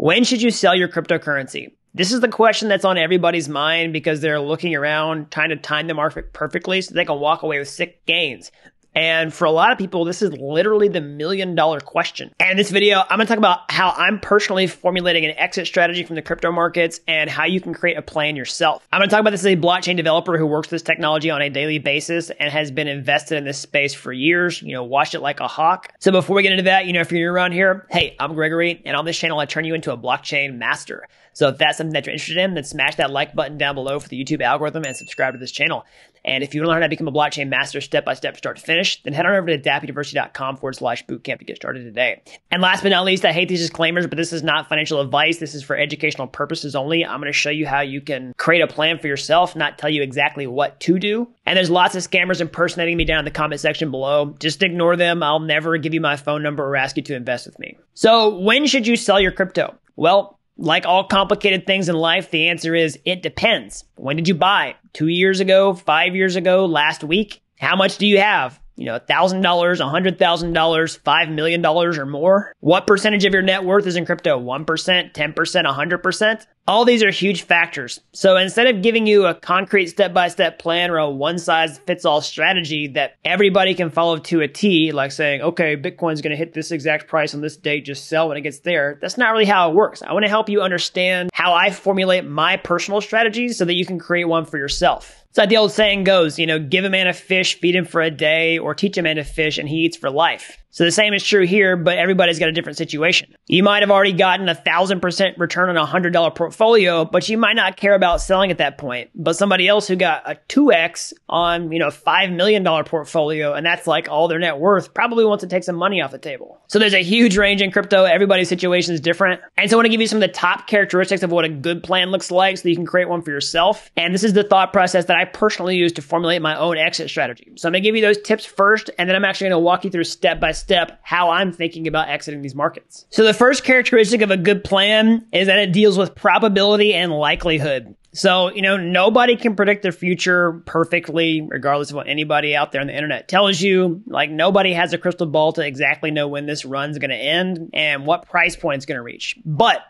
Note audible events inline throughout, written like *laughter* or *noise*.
When should you sell your cryptocurrency? This is the question that's on everybody's mind because they're looking around trying to time the market perfectly so they can walk away with sick gains. And for a lot of people, this is literally the million dollar question. And in this video, I'm going to talk about how I'm personally formulating an exit strategy from the crypto markets and how you can create a plan yourself. I'm going to talk about this as a blockchain developer who works with this technology on a daily basis and has been invested in this space for years, you know, watched it like a hawk. So before we get into that, you know, if you're new around here, hey, I'm Gregory and on this channel, I turn you into a blockchain master. So if that's something that you're interested in, then smash that like button down below for the YouTube algorithm and subscribe to this channel. And if you want to learn how to become a blockchain master step by step, start to finish, then head on over to dappuniversity.com forward slash bootcamp to get started today. And last but not least, I hate these disclaimers, but this is not financial advice. This is for educational purposes only. I'm going to show you how you can create a plan for yourself, not tell you exactly what to do. And there's lots of scammers impersonating me down in the comment section below. Just ignore them. I'll never give you my phone number or ask you to invest with me. So when should you sell your crypto? Well, like all complicated things in life, the answer is it depends. When did you buy? Two years ago, five years ago, last week? How much do you have? You know, $1,000, $100,000, $5 million or more? What percentage of your net worth is in crypto? 1%, 10%, 100%? All these are huge factors. So instead of giving you a concrete step by step plan or a one size fits all strategy that everybody can follow to a T, like saying, okay, Bitcoin's going to hit this exact price on this date, just sell when it gets there, that's not really how it works. I want to help you understand how I formulate my personal strategies so that you can create one for yourself. So the old saying goes, you know, give a man a fish, feed him for a day, or teach a man to fish and he eats for life. So the same is true here, but everybody's got a different situation. You might have already gotten a thousand percent return on a hundred dollar portfolio, but you might not care about selling at that point. But somebody else who got a 2x on, you know, five million dollar portfolio, and that's like all their net worth, probably wants to take some money off the table. So there's a huge range in crypto. Everybody's situation is different. And so I want to give you some of the top characteristics of what a good plan looks like so you can create one for yourself. And this is the thought process that I personally use to formulate my own exit strategy. So I'm going to give you those tips first, and then I'm actually going to walk you through step by step how I'm thinking about exiting these markets. So the first characteristic of a good plan is that it deals with probability and likelihood. So, you know, nobody can predict the future perfectly, regardless of what anybody out there on the internet tells you. Like, nobody has a crystal ball to exactly know when this run's going to end and what price point it's going to reach. But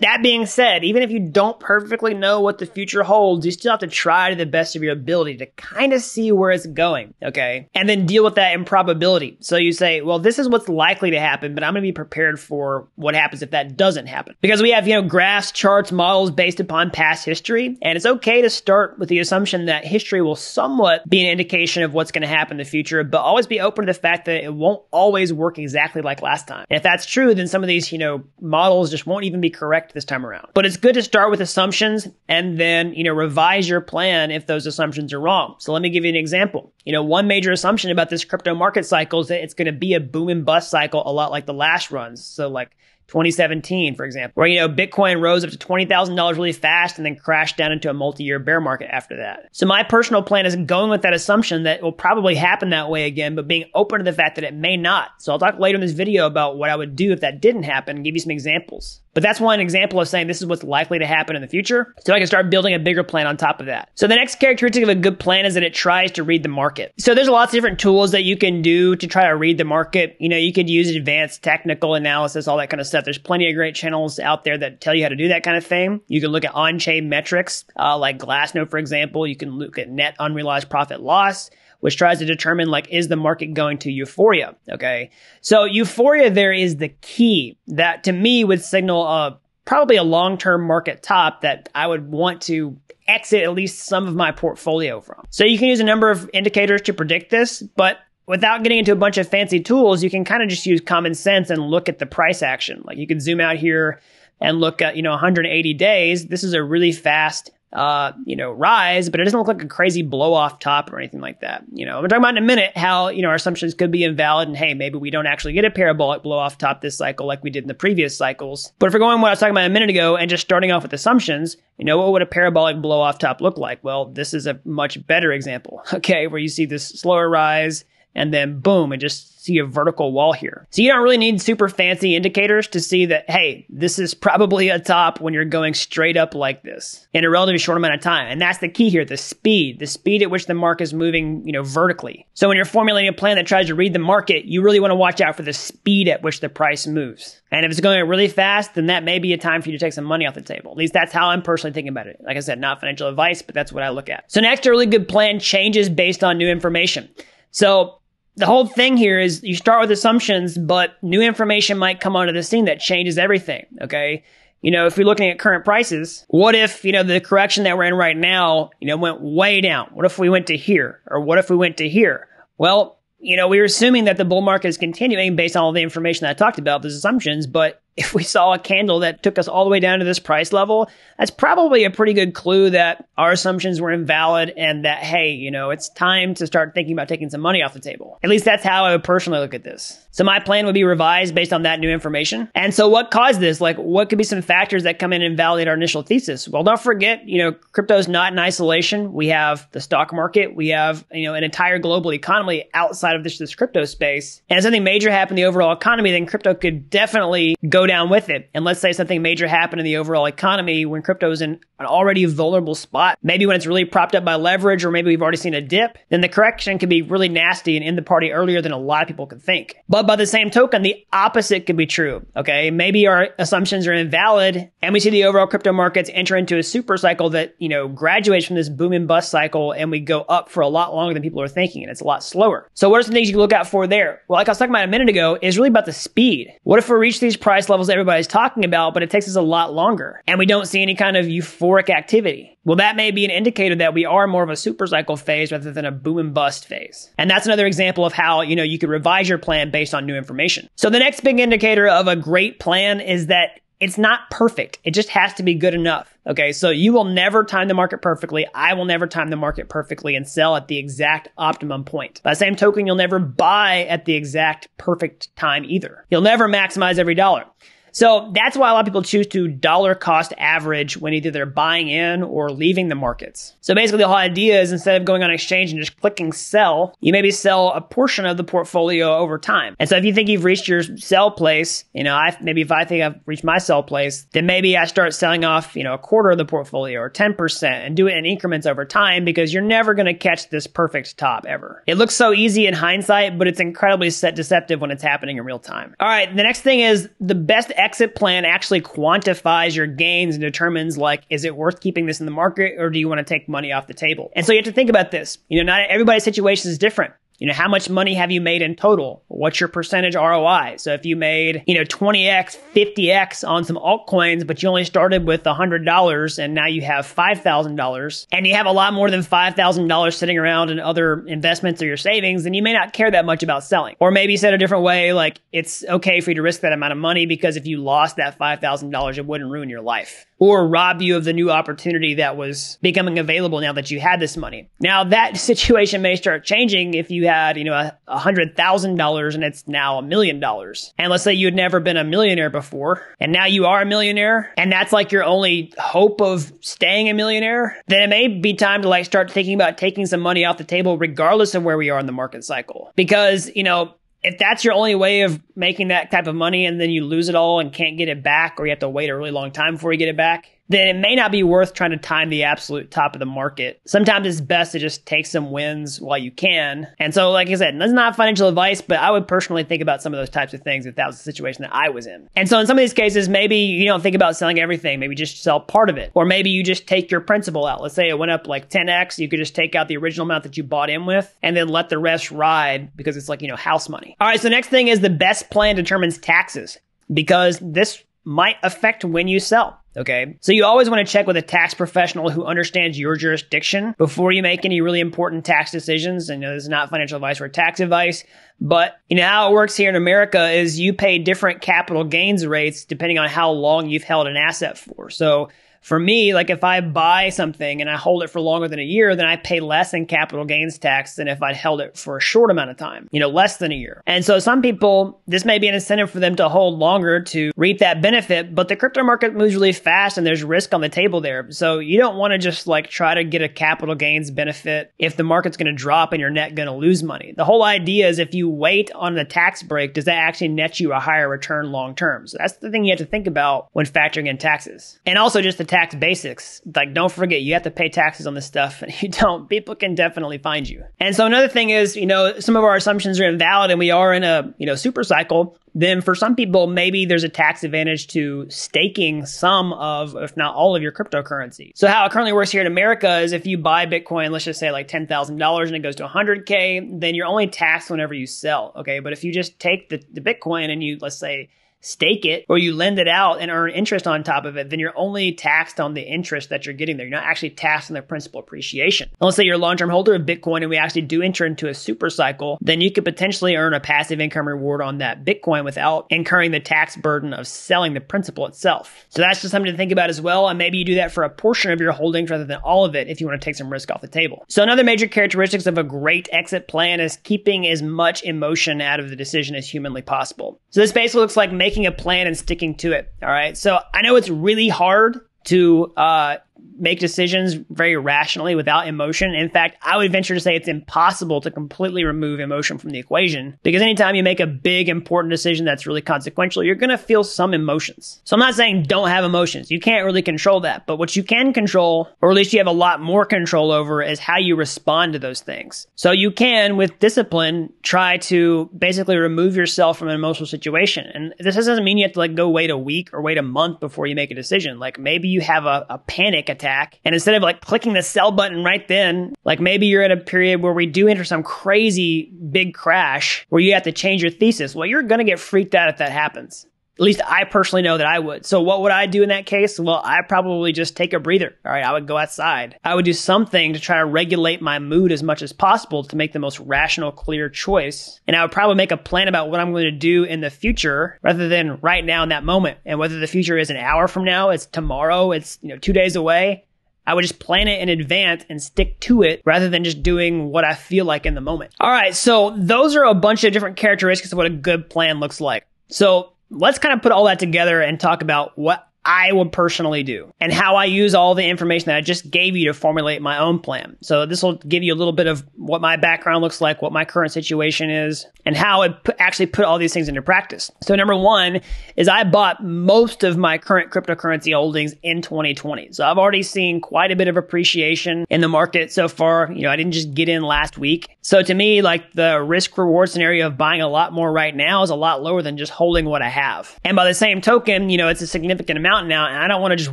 that being said, even if you don't perfectly know what the future holds, you still have to try to the best of your ability to kind of see where it's going, okay? And then deal with that improbability. So you say, well, this is what's likely to happen, but I'm going to be prepared for what happens if that doesn't happen. Because we have, you know, graphs, charts, models based upon past history, and it's okay to start with the assumption that history will somewhat be an indication of what's going to happen in the future, but always be open to the fact that it won't always work exactly like last time. And if that's true, then some of these, you know, models just won't even be correct correct this time around. But it's good to start with assumptions and then, you know, revise your plan if those assumptions are wrong. So let me give you an example. You know, one major assumption about this crypto market cycle is that it's going to be a boom and bust cycle a lot like the last runs. So like 2017, for example, where, you know, Bitcoin rose up to $20,000 really fast and then crashed down into a multi-year bear market after that. So my personal plan is going with that assumption that will probably happen that way again, but being open to the fact that it may not. So I'll talk later in this video about what I would do if that didn't happen and give you some examples. But that's one example of saying this is what's likely to happen in the future. So I can start building a bigger plan on top of that. So the next characteristic of a good plan is that it tries to read the market. So there's lots of different tools that you can do to try to read the market. You know, you could use advanced technical analysis, all that kind of stuff. There's plenty of great channels out there that tell you how to do that kind of thing. You can look at on-chain metrics, uh, like Glassnode, for example. You can look at net unrealized profit loss which tries to determine like is the market going to euphoria okay? So euphoria there is the key that to me would signal a probably a long-term market top that i would want to exit at least some of my portfolio from. So you can use a number of indicators to predict this but without getting into a bunch of fancy tools you can kind of just use common sense and look at the price action. Like you can zoom out here and look at you know 180 days. This is a really fast uh, you know, rise, but it doesn't look like a crazy blow off top or anything like that. You know, I'm talking about in a minute how, you know, our assumptions could be invalid and hey, maybe we don't actually get a parabolic blow off top this cycle like we did in the previous cycles. But if we're going what I was talking about a minute ago and just starting off with assumptions, you know, what would a parabolic blow off top look like? Well, this is a much better example, *laughs* okay, where you see this slower rise and then boom, and just see a vertical wall here. So you don't really need super fancy indicators to see that, hey, this is probably a top when you're going straight up like this in a relatively short amount of time. And that's the key here, the speed, the speed at which the market is moving, you know, vertically. So when you're formulating a plan that tries to read the market, you really want to watch out for the speed at which the price moves. And if it's going really fast, then that may be a time for you to take some money off the table. At least that's how I'm personally thinking about it. Like I said, not financial advice, but that's what I look at. So next, a really good plan changes based on new information. So the whole thing here is you start with assumptions, but new information might come onto the scene that changes everything. Okay. You know, if you're looking at current prices, what if, you know, the correction that we're in right now, you know, went way down? What if we went to here? Or what if we went to here? Well, you know, we were assuming that the bull market is continuing based on all the information that I talked about, those assumptions, but if we saw a candle that took us all the way down to this price level, that's probably a pretty good clue that our assumptions were invalid and that, hey, you know, it's time to start thinking about taking some money off the table. At least that's how I would personally look at this. So my plan would be revised based on that new information. And so what caused this? Like, what could be some factors that come in and validate our initial thesis? Well, don't forget, you know, crypto is not in isolation. We have the stock market. We have, you know, an entire global economy outside of this, this crypto space. And if something major happened in the overall economy, then crypto could definitely go down with it. And let's say something major happened in the overall economy when crypto is in an already vulnerable spot, maybe when it's really propped up by leverage, or maybe we've already seen a dip, then the correction can be really nasty and end the party earlier than a lot of people could think. But by the same token, the opposite could be true. Okay. Maybe our assumptions are invalid and we see the overall crypto markets enter into a super cycle that, you know, graduates from this boom and bust cycle and we go up for a lot longer than people are thinking and it's a lot slower. So what are some things you can look out for there? Well, like I was talking about a minute ago, is really about the speed. What if we reach these price levels everybody's talking about, but it takes us a lot longer and we don't see any kind of euphoric activity? Well, that may be an indicator that we are more of a super cycle phase rather than a boom and bust phase. And that's another example of how, you know, you could revise your plan based on new information. So the next big indicator of a great plan is that it's not perfect. It just has to be good enough. Okay. So you will never time the market perfectly. I will never time the market perfectly and sell at the exact optimum point. By the same token, you'll never buy at the exact perfect time either. You'll never maximize every dollar. So that's why a lot of people choose to dollar cost average when either they're buying in or leaving the markets. So basically the whole idea is instead of going on exchange and just clicking sell, you maybe sell a portion of the portfolio over time. And so if you think you've reached your sell place, you know, I, maybe if I think I've reached my sell place, then maybe I start selling off, you know, a quarter of the portfolio or 10% and do it in increments over time because you're never going to catch this perfect top ever. It looks so easy in hindsight, but it's incredibly set deceptive when it's happening in real time. All right. The next thing is the best exit plan actually quantifies your gains and determines like, is it worth keeping this in the market or do you want to take money off the table? And so you have to think about this. You know, not everybody's situation is different. You know, how much money have you made in total? What's your percentage ROI? So if you made, you know, 20x, 50x on some altcoins, but you only started with $100 and now you have $5,000 and you have a lot more than $5,000 sitting around in other investments or your savings, then you may not care that much about selling. Or maybe said a different way, like it's okay for you to risk that amount of money because if you lost that $5,000, it wouldn't ruin your life or rob you of the new opportunity that was becoming available now that you had this money. Now that *laughs* situation may start changing if you had, you know, a hundred thousand dollars and it's now a million dollars. And let's say you had never been a millionaire before and now you are a millionaire and that's like your only hope of staying a millionaire, then it may be time to like start thinking about taking some money off the table regardless of where we are in the market cycle. Because, you know, if that's your only way of making that type of money and then you lose it all and can't get it back or you have to wait a really long time before you get it back, then it may not be worth trying to time the absolute top of the market. Sometimes it's best to just take some wins while you can. And so, like I said, that's not financial advice, but I would personally think about some of those types of things if that was the situation that I was in. And so in some of these cases, maybe you don't think about selling everything. Maybe just sell part of it. Or maybe you just take your principal out. Let's say it went up like 10x. You could just take out the original amount that you bought in with and then let the rest ride because it's like, you know, house money. All right. So next thing is the best plan determines taxes because this might affect when you sell. Okay. So you always want to check with a tax professional who understands your jurisdiction before you make any really important tax decisions. I know this is not financial advice or tax advice, but you know how it works here in America is you pay different capital gains rates depending on how long you've held an asset for. So for me, like if I buy something and I hold it for longer than a year, then I pay less in capital gains tax than if I'd held it for a short amount of time, you know, less than a year. And so some people, this may be an incentive for them to hold longer to reap that benefit, but the crypto market moves really fast and there's risk on the table there. So you don't want to just like try to get a capital gains benefit if the market's going to drop and you're net going to lose money. The whole idea is if you wait on the tax break, does that actually net you a higher return long term? So that's the thing you have to think about when factoring in taxes. And also just the tax basics. Like don't forget you have to pay taxes on this stuff and if *laughs* you don't, people can definitely find you. And so another thing is, you know, some of our assumptions are invalid and we are in a, you know, super cycle then for some people, maybe there's a tax advantage to staking some of, if not all of your cryptocurrency. So how it currently works here in America is if you buy Bitcoin, let's just say like $10,000 and it goes to 100K, then you're only taxed whenever you sell. Okay. But if you just take the, the Bitcoin and you, let's say, stake it or you lend it out and earn interest on top of it, then you're only taxed on the interest that you're getting there. You're not actually taxed on the principal appreciation. Let's say you're a long-term holder of Bitcoin and we actually do enter into a super cycle, then you could potentially earn a passive income reward on that Bitcoin without incurring the tax burden of selling the principal itself. So that's just something to think about as well. And maybe you do that for a portion of your holdings rather than all of it if you want to take some risk off the table. So another major characteristics of a great exit plan is keeping as much emotion out of the decision as humanly possible. So this basically looks like making making a plan and sticking to it. All right. So I know it's really hard to uh, make decisions very rationally without emotion. In fact, I would venture to say it's impossible to completely remove emotion from the equation because anytime you make a big important decision that's really consequential, you're going to feel some emotions. So I'm not saying don't have emotions. You can't really control that, but what you can control, or at least you have a lot more control over is how you respond to those things. So you can with discipline try to basically remove yourself from an emotional situation. And this doesn't mean you have to like go wait a week or wait a month before you make a decision. Like maybe you have a, a panic attack. And instead of like clicking the sell button right then, like maybe you're at a period where we do enter some crazy big crash where you have to change your thesis. Well, you're going to get freaked out if that happens. At least I personally know that I would. So what would I do in that case? Well, I probably just take a breather. All right. I would go outside. I would do something to try to regulate my mood as much as possible to make the most rational, clear choice. And I would probably make a plan about what I'm going to do in the future rather than right now in that moment. And whether the future is an hour from now, it's tomorrow, it's, you know, two days away. I would just plan it in advance and stick to it rather than just doing what I feel like in the moment. All right. So those are a bunch of different characteristics of what a good plan looks like. So let's kind of put all that together and talk about what I would personally do and how I use all the information that I just gave you to formulate my own plan. So this will give you a little bit of what my background looks like, what my current situation is, and how I actually put all these things into practice. So number one is I bought most of my current cryptocurrency holdings in 2020. So I've already seen quite a bit of appreciation in the market so far. You know, I didn't just get in last week. So to me, like the risk reward scenario of buying a lot more right now is a lot lower than just holding what I have. And by the same token, you know, it's a significant amount now, and I don't want to just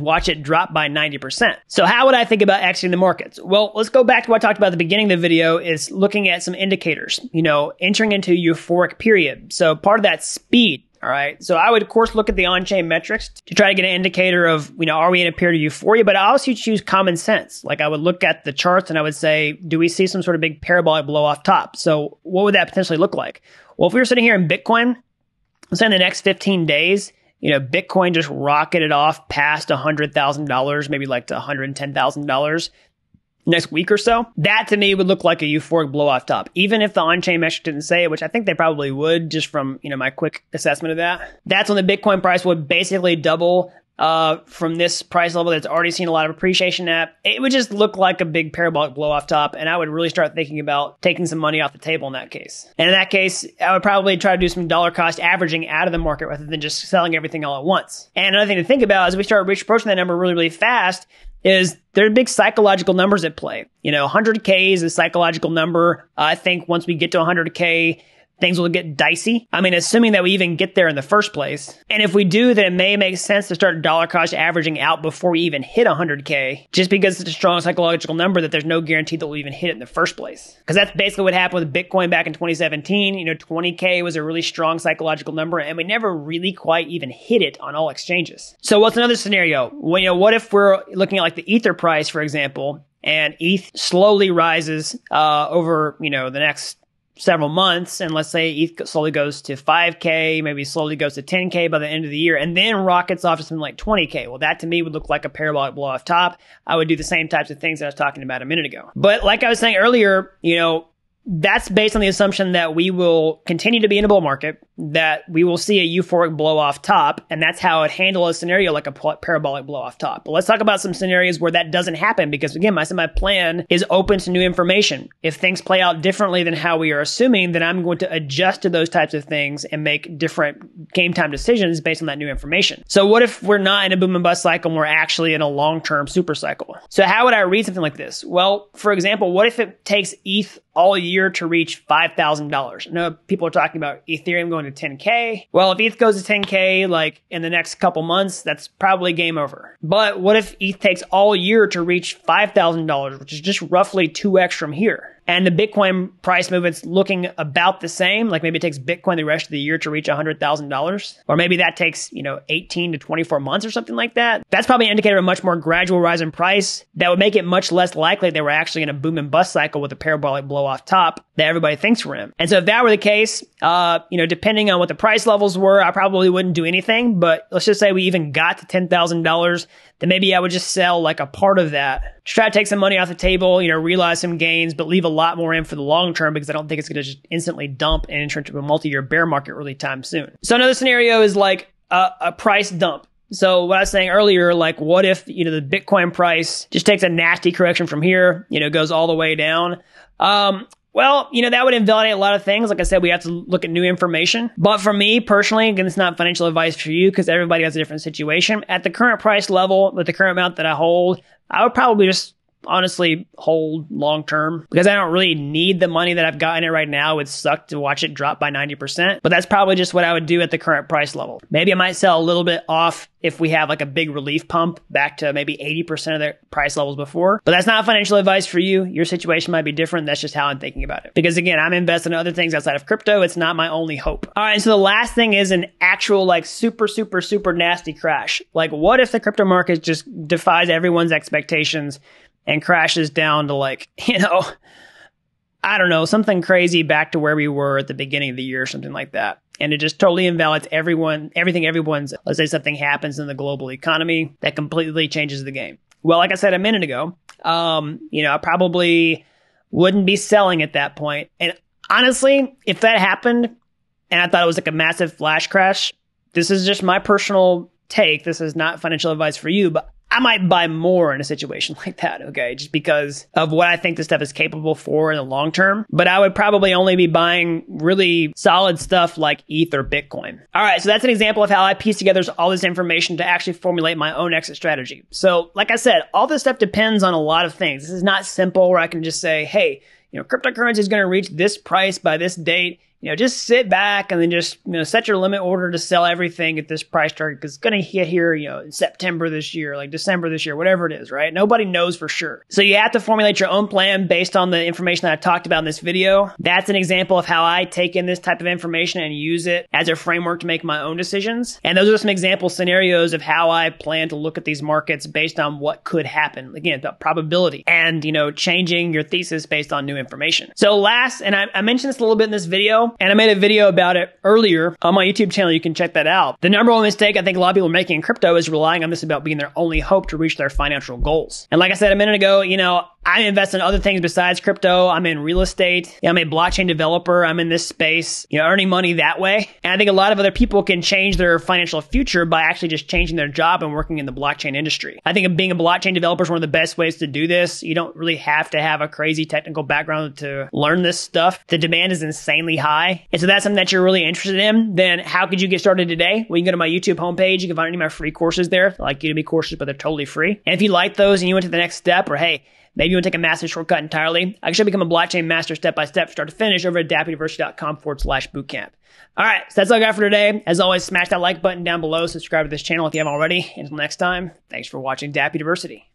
watch it drop by 90%. So how would I think about exiting the markets? Well, let's go back to what I talked about at the beginning of the video is looking at some indicators, you know, entering into euphoric period. So part of that speed, all right. So I would, of course, look at the on-chain metrics to try to get an indicator of, you know, are we in a period of euphoria? But I also choose common sense. Like I would look at the charts and I would say, do we see some sort of big parabolic blow off top? So what would that potentially look like? Well, if we were sitting here in Bitcoin, let's say in the next 15 days, you know, Bitcoin just rocketed off past $100,000, maybe like to $110,000 next week or so. That to me would look like a euphoric blow off top. Even if the on-chain metric didn't say it, which I think they probably would just from, you know, my quick assessment of that. That's when the Bitcoin price would basically double uh, from this price level that's already seen a lot of appreciation at, it would just look like a big parabolic blow off top. And I would really start thinking about taking some money off the table in that case. And in that case, I would probably try to do some dollar cost averaging out of the market rather than just selling everything all at once. And another thing to think about as we start approaching that number really, really fast is there are big psychological numbers at play. You know, 100K is a psychological number. I think once we get to 100K, things will get dicey. I mean, assuming that we even get there in the first place. And if we do, then it may make sense to start dollar cost averaging out before we even hit 100K, just because it's a strong psychological number that there's no guarantee that we'll even hit it in the first place. Because that's basically what happened with Bitcoin back in 2017. You know, 20K was a really strong psychological number, and we never really quite even hit it on all exchanges. So what's another scenario? Well, you know, what if we're looking at like the Ether price, for example, and ETH slowly rises uh, over, you know, the next several months, and let's say ETH slowly goes to 5K, maybe slowly goes to 10K by the end of the year, and then rockets off to something like 20K. Well, that to me would look like a parabolic blow off top. I would do the same types of things that I was talking about a minute ago. But like I was saying earlier, you know, that's based on the assumption that we will continue to be in a bull market, that we will see a euphoric blow off top, and that's how it handle a scenario like a parabolic blow off top. But let's talk about some scenarios where that doesn't happen because again, my my plan is open to new information. If things play out differently than how we are assuming, then I'm going to adjust to those types of things and make different game time decisions based on that new information. So what if we're not in a boom and bust cycle and we're actually in a long term super cycle? So how would I read something like this? Well, for example, what if it takes ETH all year to reach $5,000. I know people are talking about Ethereum going to 10K. Well, if ETH goes to 10K, like in the next couple months, that's probably game over. But what if ETH takes all year to reach $5,000, which is just roughly 2x from here? And the Bitcoin price movement's looking about the same. Like maybe it takes Bitcoin the rest of the year to reach $100,000, or maybe that takes, you know, 18 to 24 months or something like that. That's probably an indicator of a much more gradual rise in price that would make it much less likely they were actually in a boom and bust cycle with a parabolic blow off top that everybody thinks we're in. And so if that were the case, uh, you know, depending on what the price levels were, I probably wouldn't do anything. But let's just say we even got to $10,000 then maybe I would just sell like a part of that. Try to take some money off the table, you know, realize some gains, but leave a lot more in for the long term because I don't think it's going to just instantly dump and enter into a multi-year bear market really time soon. So another scenario is like a, a price dump. So what I was saying earlier, like what if, you know, the Bitcoin price just takes a nasty correction from here, you know, goes all the way down. Um, well, you know, that would invalidate a lot of things. Like I said, we have to look at new information. But for me personally, again, it's not financial advice for you because everybody has a different situation. At the current price level, with the current amount that I hold, I would probably just honestly hold long term because I don't really need the money that I've got in it right now. It would suck to watch it drop by 90%, but that's probably just what I would do at the current price level. Maybe I might sell a little bit off if we have like a big relief pump back to maybe 80% of the price levels before. But that's not financial advice for you. Your situation might be different. That's just how I'm thinking about it. Because again, I'm investing in other things outside of crypto. It's not my only hope. All right. So the last thing is an actual like super, super, super nasty crash. Like what if the crypto market just defies everyone's expectations and crashes down to like, *laughs* you know, I don't know, something crazy back to where we were at the beginning of the year or something like that. And it just totally invalidates everyone, everything everyone's, let's say something happens in the global economy that completely changes the game. Well, like I said a minute ago, um, you know, I probably wouldn't be selling at that point. And honestly, if that happened and I thought it was like a massive flash crash, this is just my personal take. This is not financial advice for you, but I might buy more in a situation *laughs* like that, okay, just because of what I think this stuff is capable for in the long term. But I would probably only be buying really solid stuff like ETH or Bitcoin. All right, so that's an example of how I piece together all this information to actually formulate my own exit strategy. So, like I said, all this stuff depends on a lot of things. This is not simple where I can just say, hey, you know, cryptocurrency is going to reach this price by this date you know, just sit back and then just, you know, set your limit order to sell everything at this price target because it's going to hit here, you know, in September this year, like December this year, whatever it is, right? Nobody knows for sure. So you have to formulate your own plan based on the information that I talked about in this video. That's an example of how I take in this type of information and use it as a framework to make my own decisions. And those are some example scenarios of how I plan to look at these markets based on what could happen. Again, the probability and, you know, changing your thesis based on new information. So last, and I, I mentioned this a little bit in this video, and I made a video about it earlier on my YouTube channel. You can check that out. The number one mistake I think a lot of people are making in crypto is relying on this about being their only hope to reach their financial goals. And like I said a minute ago, you know, I invest in other things besides crypto. I'm in real estate. I'm a blockchain developer. I'm in this space, you know, earning money that way. And I think a lot of other people can change their financial future by actually just changing their job and working in the blockchain industry. I think being a blockchain developer is one of the best ways to do this. You don't really have to have a crazy technical background to learn this stuff. The demand is insanely high. And so that's something that you're really interested in. Then how could you get started today? Well, you can go to my YouTube homepage. You can find any of my free courses there, like Udemy courses, but they're totally free. And if you like those and you went to the next step or hey, Maybe you want to take a massive shortcut entirely. I can show you become a blockchain master step by step, start to finish over at dappuniversity.com forward slash bootcamp. All right, so that's all I got for today. As always, smash that like button down below, subscribe to this channel if you haven't already. Until next time, thanks for watching Dapp University.